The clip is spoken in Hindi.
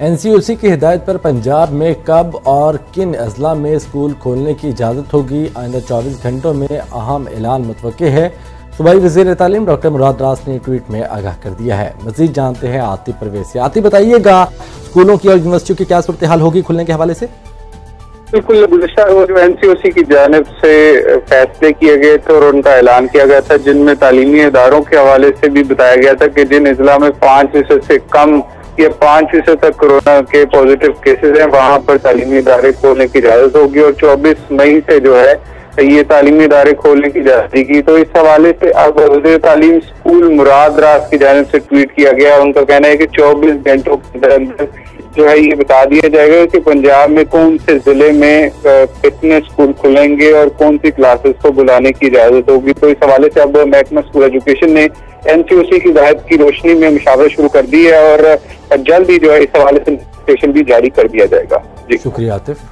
एनसीओसी की हिदायत पर पंजाब में कब और किन अजला में स्कूल खोलने की इजाज़त होगी? आइंदा 24 घंटों में अहम ऐलान मुतव है। सूबाई वज़ीर तालीम डॉक्टर मुराद रास ने ट्वीट में आगाह कर दिया है। मजीद जानते हैं आतिफ परवेज से। आतिफ, बताइएगा, स्कूलों की और यूनिवर्सिटियों की क्या सूरत हाल होगी खुलने के हवाले से? बिल्कुल, गुजशत जो एन सी ओ सी की जानब से फैसले किए गए थे और उनका ऐलान किया गया था, जिनमें तालीमी इदारों के हवाले से भी बताया गया था कि जिन अजला में पाँच फ़ीसद से कम या पाँच फ़ीसद तक कोरोना के पॉजिटिव केसेज हैं, वहाँ पर तालीमी इदारे खोलने की इजाज़त होगी और चौबीस मई से जो है, ये तालीमी इदारे खोलने की इजाज़त की तो इस हवाले से अब तालीम स्कूल मुराद राज की जानब से ट्वीट किया गया उनका कहना है कि चौबीस घंटों के अंदर अंदर जो है, ये बता दिया जाएगा कि पंजाब में कौन से ज़िले में कितने स्कूल खुलेंगे और कौन सी क्लासेस को बुलाने की इजाज़त होगी। तो इस हवाले से अब महकमा स्कूल एजुकेशन ने एनसीओसी की हिदायत की रोशनी में मुशावरा शुरू कर दी है और जल्द ही जो है इस हवाले से नोटिफिकेशन भी जारी कर दिया जाएगा। जी। शुक्रिया आतिफ।